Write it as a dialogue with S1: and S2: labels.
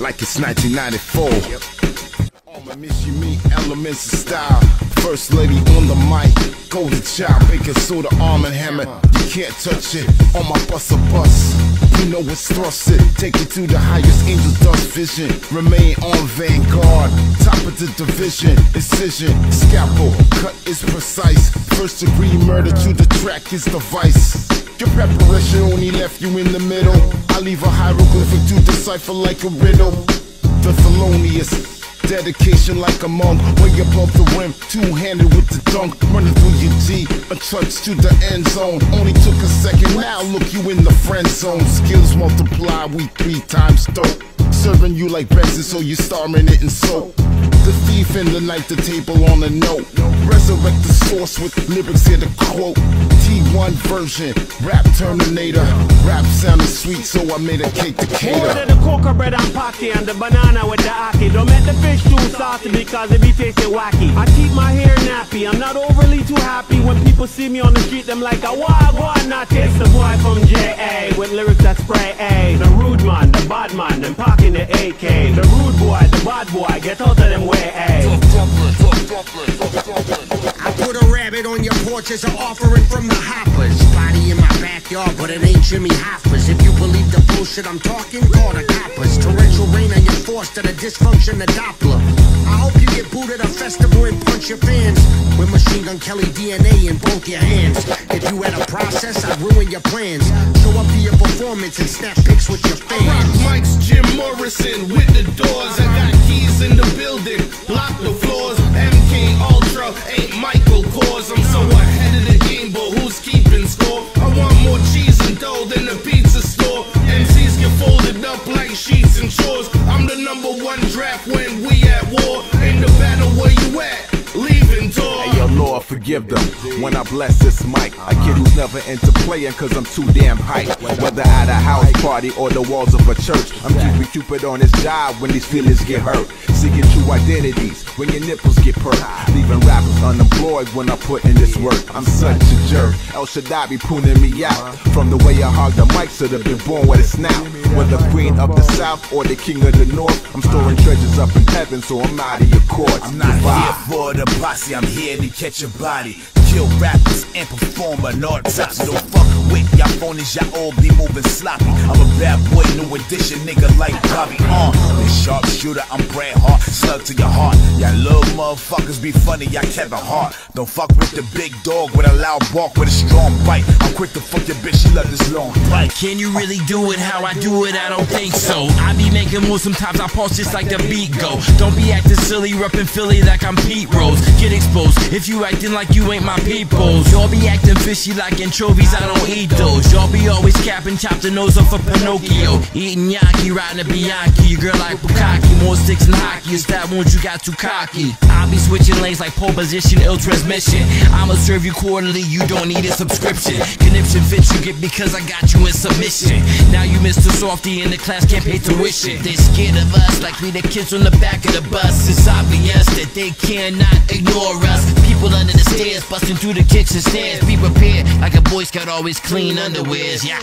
S1: like it's 1994. I'ma miss you elements of style. First lady on the mic, golden child, baking soda, arm and hammer. You can't touch it on my bus or bus. You know it's thrusted, take it to the highest angel dust vision. Remain on vanguard, top of the division. Incision, scalpel, cut is precise. First degree murder to the track is the vice. Your preparation only left you in the middle. Leave a hieroglyphic to decipher like a riddle. The felonious dedication like a monk. Way above the rim, two-handed with the dunk. Running through your G, a touch to the end zone. Only took a second, now look you in the friend zone. Skills multiply, we three times dope. Serving you like Benson, so you're starring it in soap. The thief in the night, the table on a note. Resurrect the source with lyrics here to quote. T1 version, rap Terminator. Rap sounded sweet, so I made a cake to cater.
S2: Order the cocoa bread and pocky and the banana with the ackee. Don't make the fish too saucy because it be tasting wacky. I keep my hair nappy. I'm not overly too happy when people see me on the street. Them like a boy, not It's the boy from JA with lyrics that spray A. The rude man, the bad man, them packing the AK. The rude boy, the bad boy, get out of them way.
S3: I put a rabbit on your porch as an offering from the hoppers. Body in my backyard, but it ain't Jimmy Hoffa's. If you believe the bullshit I'm talking, call the coppers. Torrential rain on your force to the dysfunction of Doppler. I hope you get booted a festival and punch your fans. With Machine Gun Kelly DNA in both your hands. If you had a process, I'd ruin your plans. Show up to your performance and snap pics with your
S1: Rock
S3: fans.
S1: Mike's Jim Morrison with the doors. Draft when we
S4: Them when I bless this mic. A kid who's never into playing cause I'm too damn hype. Whether at a house party or the walls of a church, I'm keeping Cupid on his job when these feelings get hurt. Seeking true identities when your nipples get perked. Leaving rappers unemployed when I put in this work. I'm such a jerk. El Shaddai be pruning me out. From the way I hog the mic, should have been born with a snout. Whether the queen of the south or the king of the north, I'm storing treasures up in heaven, so I'm out of your courts.
S5: I'm not
S4: Goodbye.
S5: here for the posse, I'm here to catch your body body. Kill rappers and perform an autopsy. Don't fuck with y'all phonies, y'all all be moving sloppy. I'm a bad boy, new edition, nigga like Bobby. Uh, the sharpshooter, I'm Bret Hart, slug to your heart. Y'all little motherfuckers be funny, y'all Kevin Hart. Don't fuck with the big dog with a loud bark with a strong bite. I'm quick to fuck your bitch, she love this long bite.
S6: Can you really do it how I do it? I don't think so. I be making moves, sometimes I pulse just like the beat go. Don't be acting silly, reppin' Philly like I'm Pete Rose. Get exposed if you acting like you ain't my peoples. Y'all be acting fishy like anchovies, I don't eat those. Y'all be always capping, chop the nose off of Pinocchio. Eating Yaki, riding a Bianchi. Your girl like Bukaki, more sticks than hockey. Is that once you got too cocky? I be switching lanes like pole position, ill transmission. I'ma serve you quarterly, you don't need a subscription. Conniption fits you get because I got you in submission. Now you Mr. Softy in the class can't pay tuition. They scared of us like we the kids on the back of the bus. It's obvious that they cannot ignore us. People under the stairs, busting through the kitchen stairs. Be prepared, like a boy scout always clean underwears. Yeah.